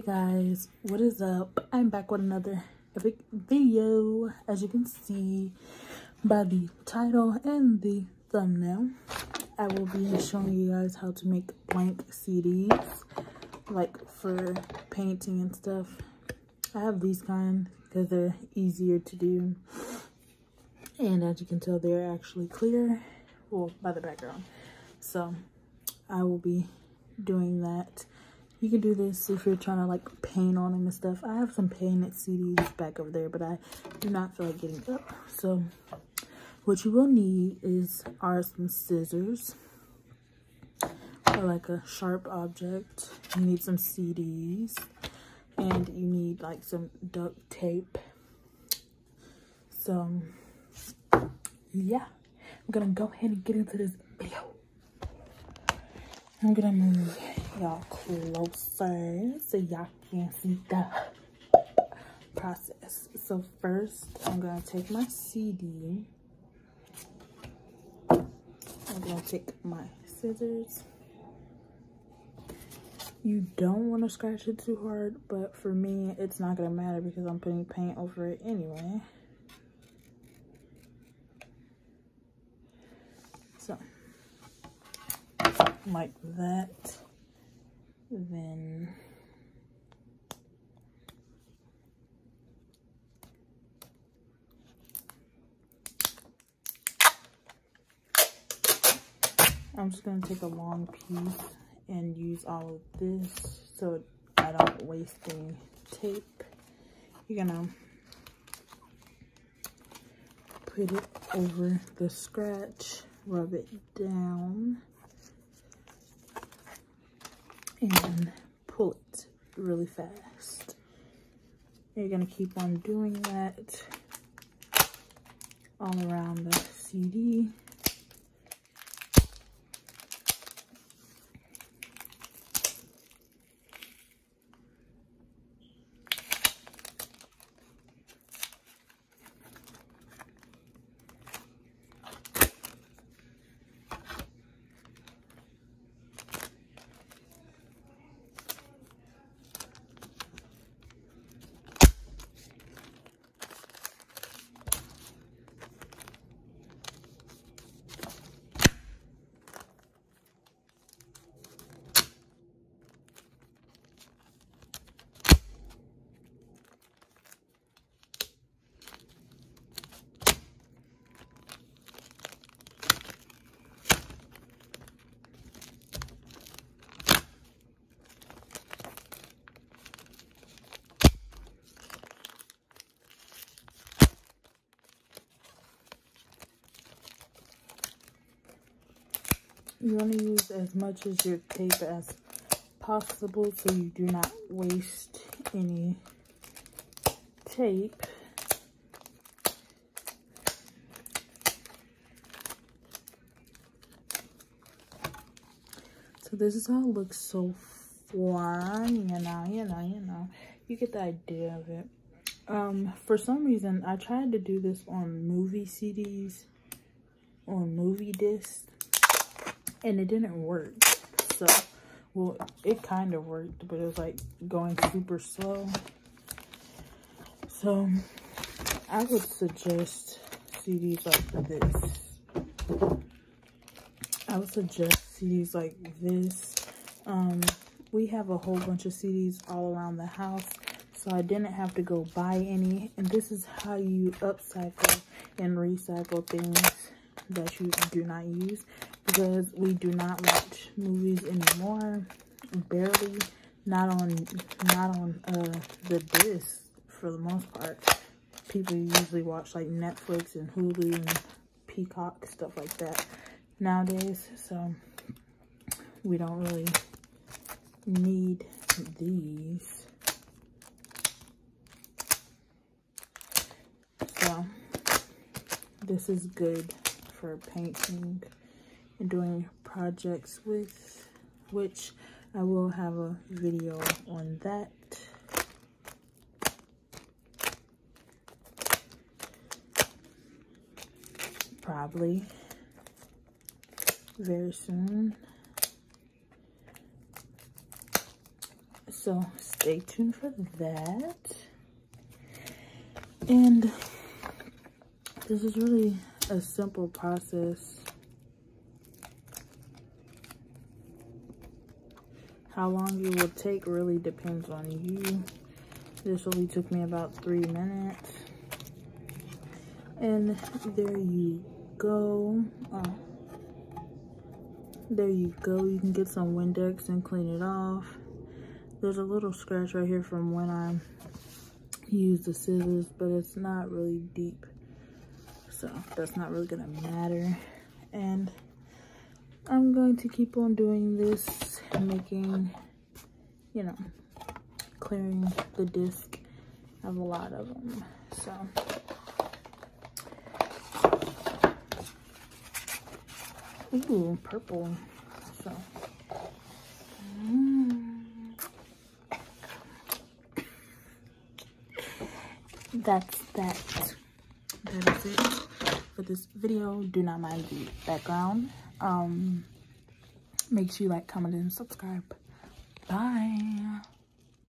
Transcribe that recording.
what is up? I'm back with another epic video. As you can see by the title and the thumbnail i will be showing you guys how to make blank cds like for painting and stuff. I have these kind because they're easier to do. And as you can tell they're actually clear well by the background. So i will be doing that you can do this if you're trying to like paint on them and stuff. I have some painted CDs back over there, but I do not feel like getting up. So what you will need is are some scissors or like a sharp object. You need some CDs and you need like some duct tape. So yeah, I'm gonna go ahead and get into this video. I'm gonna move y'all closer so y'all can see the process. So first, I'm gonna take my CD. I'm gonna take my scissors. You don't want to scratch it too hard, but for me, it's not gonna matter because I'm putting paint over it anyway. So like that. Then I'm just going to take a long piece and use all of this so I don't waste any tape. You're going to put it over the scratch, rub it down and pull it really fast. You're to keep on doing that all around the CD. You want to use as much as your tape as possible so you do not waste any tape. So this is how it looks so far, you know, you know, you know. You get the idea of it. Um, for some reason, I tried to do this on movie CDs, on movie discs, and it didn't work. So, well, it kind of worked, but it was like going super slow. So, I would suggest CDs like this. I would suggest CDs like this. Um, we have a whole bunch of CDs all around the house, so I didn't have to go buy any. And this is how you upcycle and recycle things that you do not use because we do not watch movies anymore. Barely. Not on not on uh the disc for the most part. People usually watch like netflix and hulu and peacock stuff like that nowadays. So we don't really need these. So this is good for painting and doing projects with, which I will have a video on that. Probably very soon. So stay tuned for that. And this is really a simple process. How long it will take really depends on you. This only took me about three minutes. And there you go. Oh. There you go. You can get some Windex and clean it off. There's a little scratch right here from when I used the scissors, but it's not really deep. So that's not really gonna matter. And I'm going to keep on doing this, making, you know, clearing the disc. Have a lot of them, so. Ooh, purple. So. Mm. That's that. That is it for this video. Do not mind the background. Um, make sure you like, comment, and subscribe. Bye.